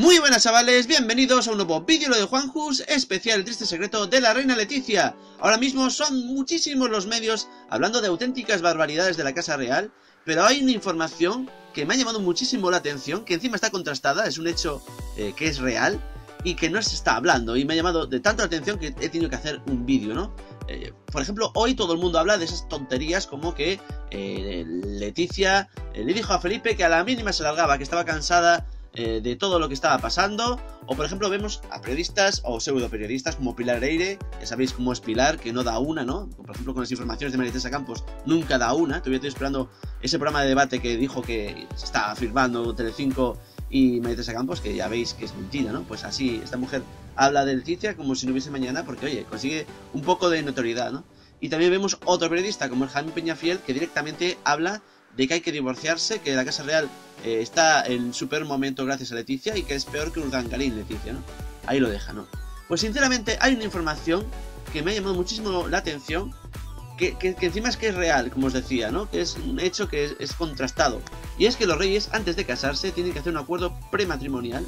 Muy buenas chavales, bienvenidos a un nuevo vídeo de Juanjus especial triste secreto de la reina Leticia. Ahora mismo son muchísimos los medios hablando de auténticas barbaridades de la Casa Real, pero hay una información que me ha llamado muchísimo la atención, que encima está contrastada, es un hecho eh, que es real y que no se está hablando y me ha llamado de tanto la atención que he tenido que hacer un vídeo, ¿no? Eh, por ejemplo, hoy todo el mundo habla de esas tonterías como que eh, Leticia le dijo a Felipe que a la mínima se largaba, que estaba cansada eh, de todo lo que estaba pasando. O por ejemplo vemos a periodistas o pseudo periodistas como Pilar Eire, ya sabéis cómo es Pilar, que no da una, ¿no? Por ejemplo con las informaciones de María Campos nunca da una. Todavía estoy esperando ese programa de debate que dijo que se está firmando Telecinco y María Campos, que ya veis que es mentira, ¿no? Pues así, esta mujer habla de Leticia como si no hubiese mañana, porque oye, consigue un poco de notoriedad, ¿no? Y también vemos otro periodista como el Jaime Peñafiel que directamente habla que hay que divorciarse, que la Casa Real eh, está en su peor momento gracias a Leticia y que es peor que Urdangarín, Leticia, ¿no? Ahí lo deja, ¿no? Pues sinceramente hay una información que me ha llamado muchísimo la atención, que, encima es que es real, como os decía, ¿no? Que es un hecho que es, contrastado. Y es que los reyes, antes de casarse, tienen que hacer un acuerdo prematrimonial.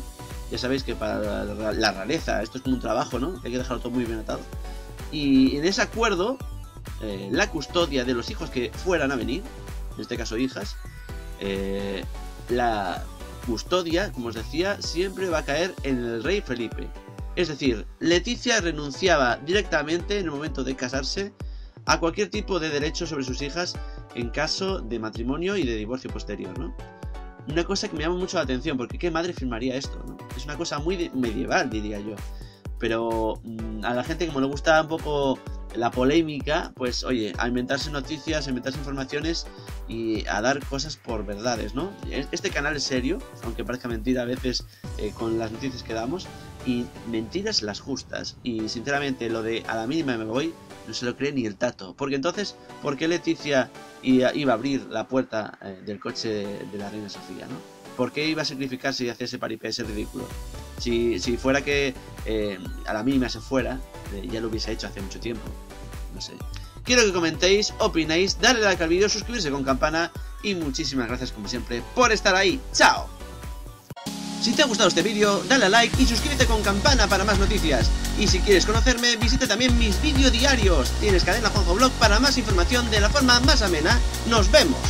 Ya sabéis que para la, realeza esto es como un trabajo, ¿no? hay que dejarlo todo muy bien atado. Y en ese acuerdo, eh, la custodia de los hijos que fueran a venir en este caso hijas, eh, la custodia, como os decía, siempre va a caer en el rey Felipe. Es decir, Leticia renunciaba directamente en el momento de casarse a cualquier tipo de derecho sobre sus hijas en caso de matrimonio y de divorcio posterior, ¿no? Una cosa que me llama mucho la atención, porque ¿qué madre firmaría esto? Es una cosa muy medieval, diría yo. Pero mm, a la gente como le gusta un poco la polémica, pues oye, a inventarse noticias, a inventarse informaciones y a dar cosas por verdades, ¿no? Este canal es serio, aunque parezca mentira a veces eh, con las noticias que damos, y mentiras las justas. Y sinceramente lo de a la mínima me voy, no se lo cree ni el tato. Porque entonces, ¿por qué Leticia iba a abrir la puerta eh, del coche de, la reina Sofía, ¿no? ¿Por qué iba a sacrificarse y hacer ese paripé, ese ridículo? Si, si fuera que eh, a la mínima se fuera, ya lo hubiese hecho hace mucho tiempo. No sé. Quiero que comentéis, opinéis, darle like al vídeo, suscribirse con campana y muchísimas gracias como siempre por estar ahí. ¡Chao! Si te ha gustado este vídeo, dale a like y suscríbete con campana para más noticias. Y si quieres conocerme, visita también mis vídeos diarios. Tienes cadena Juanjo Blog para más información de la forma más amena. ¡Nos vemos!